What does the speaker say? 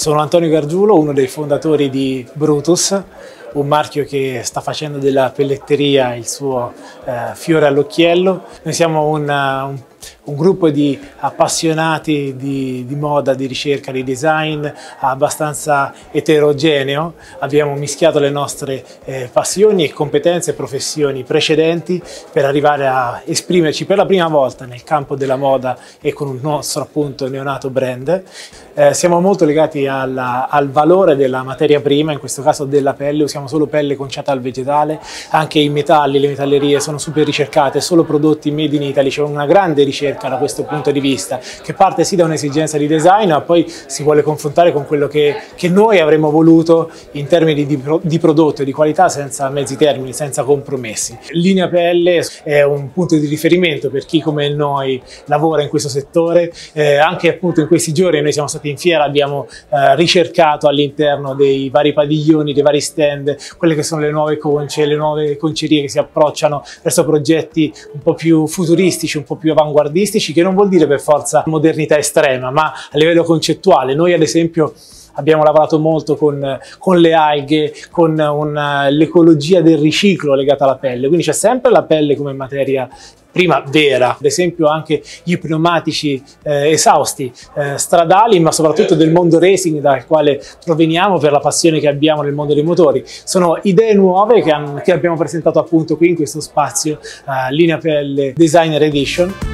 Sono Antonio Gargiulo, uno dei fondatori di Brutus, un marchio che sta facendo della pelletteria il suo eh, fiore all'occhiello. Noi siamo un, un un gruppo di appassionati di, di, moda, di ricerca, di design abbastanza eterogeneo. Abbiamo mischiato le nostre eh, passioni e competenze e professioni precedenti per arrivare a esprimerci per la prima volta nel campo della moda e con un nostro appunto neonato brand. Eh, siamo molto legati alla, al valore della materia prima, in questo caso della pelle, usiamo solo pelle conciata al vegetale, anche i metalli, le metallerie sono super ricercate, solo prodotti made in Italy, c'è una grande ricerca da questo punto di vista, che parte sì da un'esigenza di design, ma poi si vuole confrontare con quello che, che noi avremmo voluto in termini di, di prodotto e di qualità senza mezzi termini, senza compromessi. Linea Pelle è un punto di riferimento per chi come noi lavora in questo settore, eh, anche appunto in questi giorni noi siamo stati in fiera, abbiamo eh, ricercato all'interno dei vari padiglioni, dei vari stand, quelle che sono le nuove conce, le nuove concerie che si approcciano verso progetti un po' più futuristici, un po' più avanguardistici avanguardistici, che non vuol dire per forza modernità estrema, ma a livello concettuale. Noi ad esempio abbiamo lavorato molto con, con le alghe, con l'ecologia del riciclo legata alla pelle, quindi c'è sempre la pelle come materia prima vera, ad esempio anche gli pneumatici eh, esausti eh, stradali ma soprattutto del mondo racing dal quale proveniamo per la passione che abbiamo nel mondo dei motori. Sono idee nuove che, che abbiamo presentato appunto qui in questo spazio eh, Linea Pelle Designer Edition.